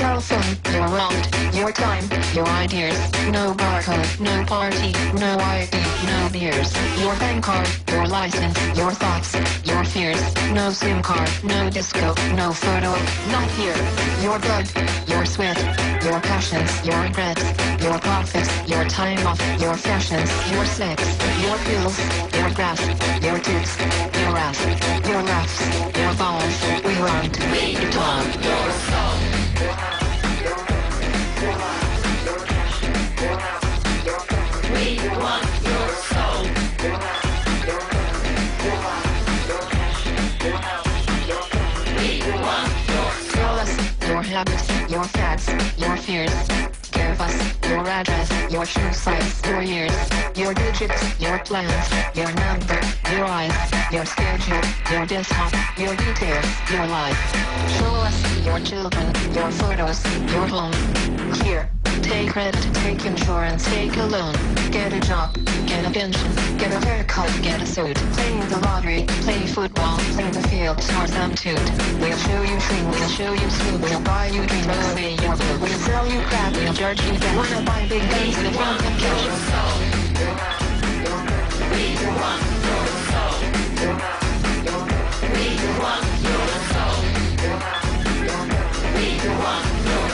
cell phone, your wallet, your time, your ideas. No barcode, no party, no ID, no beers. Your bank card, your license, your thoughts, your fears. No SIM card, no disco, no photo, not here. Your blood, your sweat, your passions, your regrets, your profits, your time off, your fashions, your sex, your pills, your grass, your tits, your ass, your laughs, your balls. We want to talk your soul. We want your habits, your facts, your fears. Give us your address, your shoe size, your years, your digits, your plans, your number, your eyes, your schedule, your desktop, your details, your life. Show us your children, your photos, your home. Here, take credit, take insurance, take a loan, get a job, get a pension, get a haircut, get a suit, play the lottery, play football, play the field, start some toot. We'll show you free, we'll show you smooth, we'll buy you dreams, we'll away your we'll sell you crap, we'll charge you back. Wanna buy big guns in front of cash? Your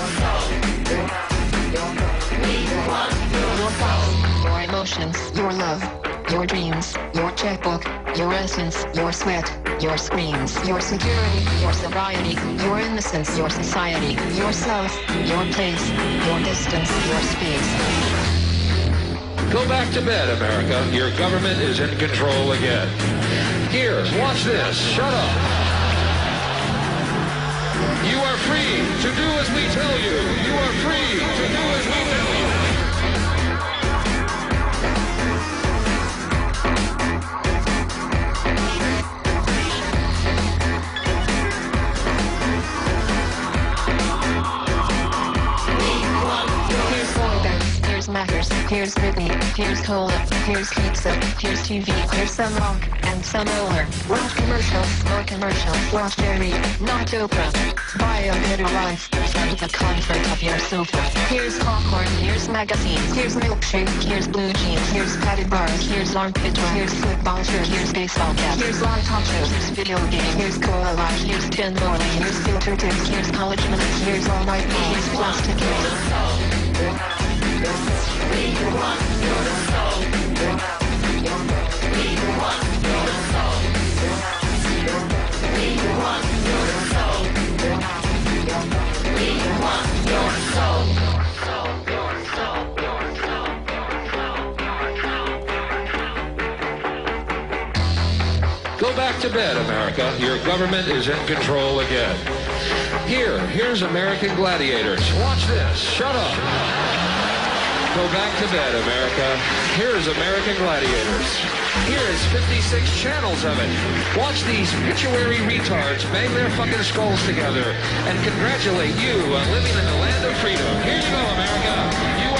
emotions, your love, your dreams, your checkbook, your essence, your sweat, your screams, your security, your sobriety, your innocence, your society, yourself, your place, your distance, your space. Go back to bed, America. Your government is in control again. Here, watch this. Shut up. You are free to do as we tell you. You are free to do as we tell you. Here's Britney, here's Cola, here's pizza, here's TV, here's some rock and some roller. Watch commercials, more commercials, watch Jerry, not Oprah. Buy a better life from the comfort of your sofa. Here's popcorn, here's magazines, here's milkshake, here's blue jeans, here's padded bars, here's armpit here's football shirt, here's baseball cap, here's live talk shows, here's video game, here's life, here's tin bowling, here's filter tips, here's college minutes, here's all night, here's plastic cake. Go back to bed, America. Your government is in control again. Here, here's American Gladiators. Watch this. Shut up. Go back to bed, America. Here's American Gladiators. Here is 56 channels of it. Watch these pituitary retards bang their fucking skulls together and congratulate you on living in the land of freedom. Here you go, America. You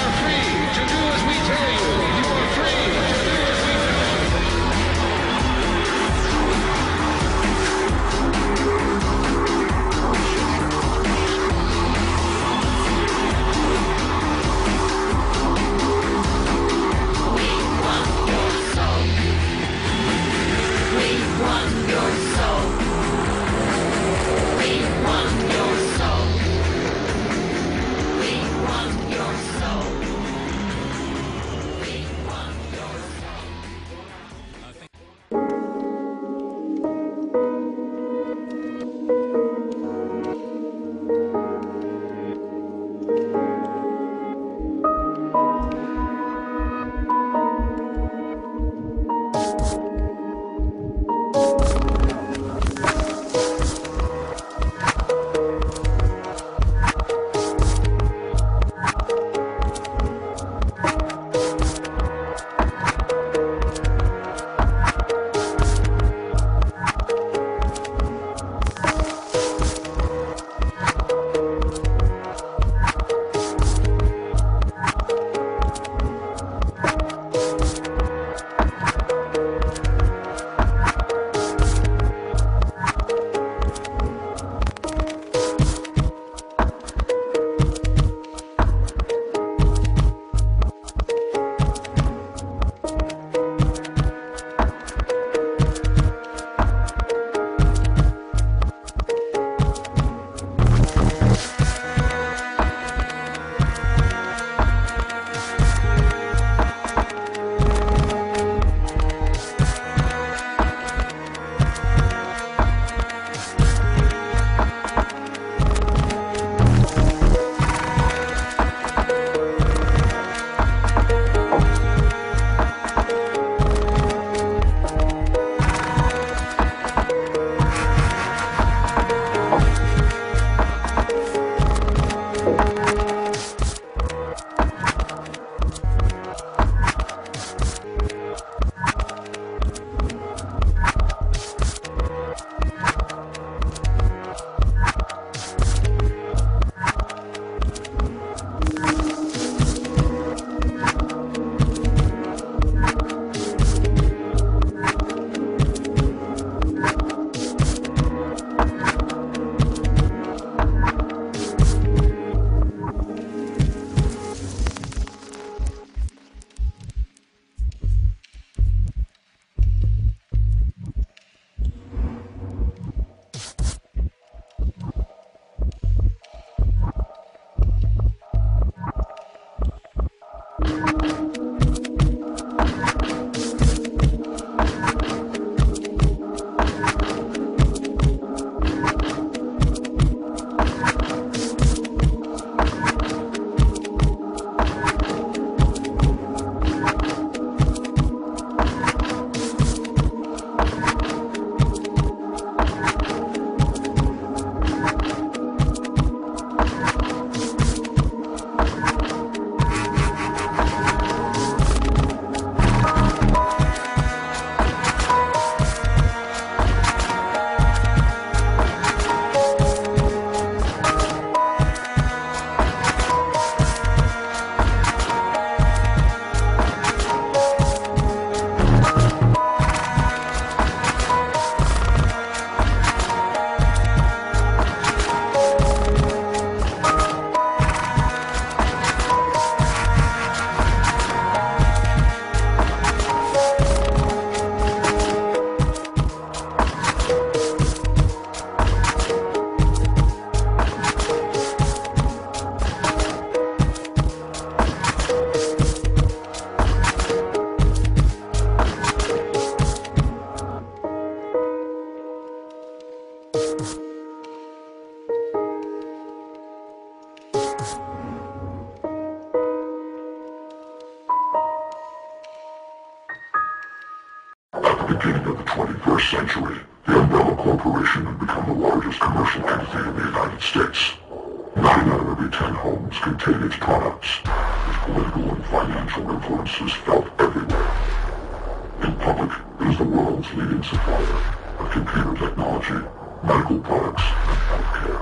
is felt everywhere. In public, it is the world's leading supplier of computer technology, medical products, and healthcare.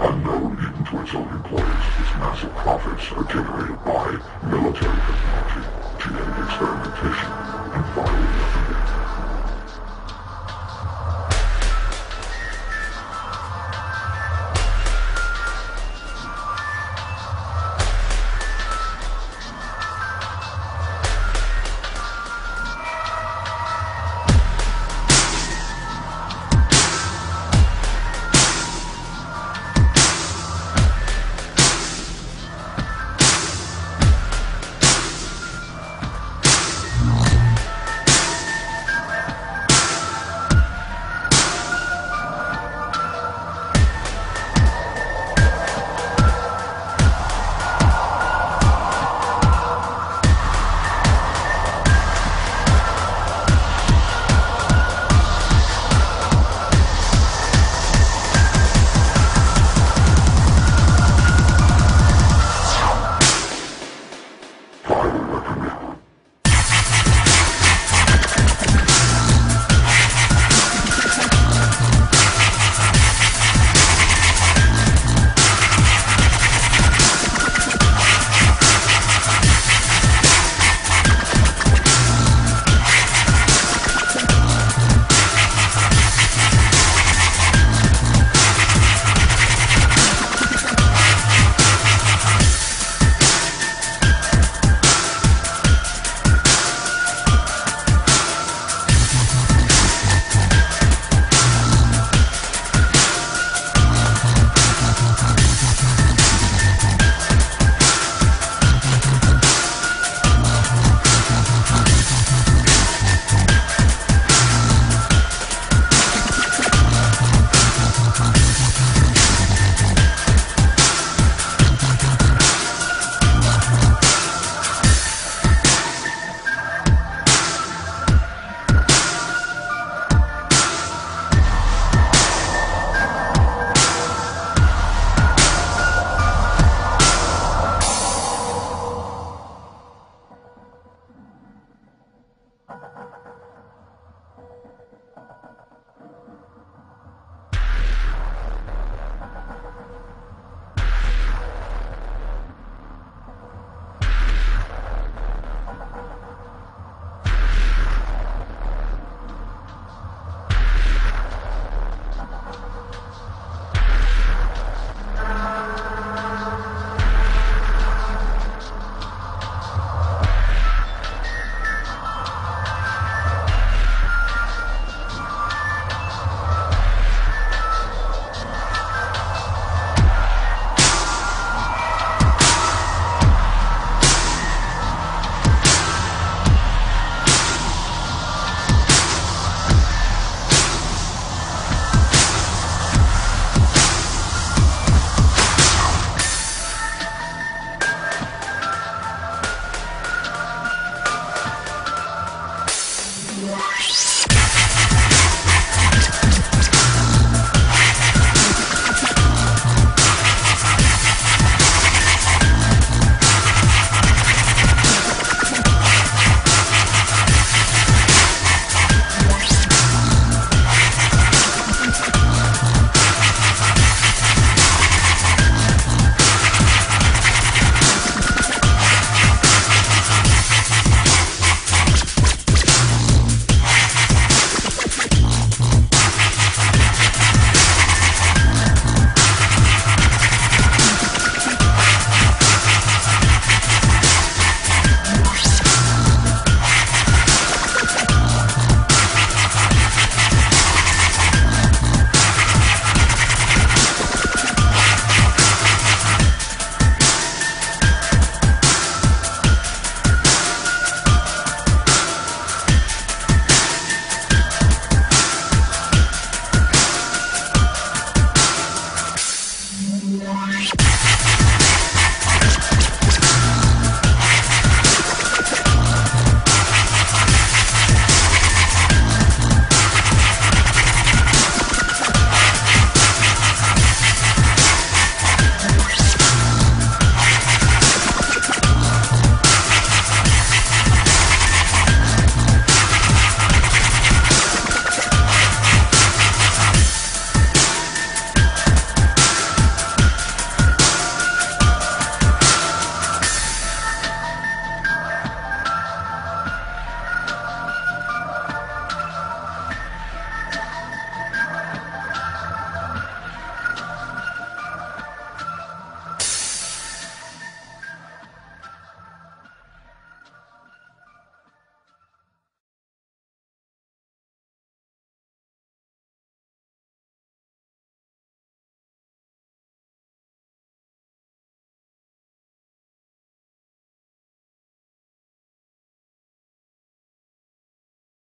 Unknown even to its own employees, its massive profits are generated by military technology, genetic experimentation, and bioweaponry.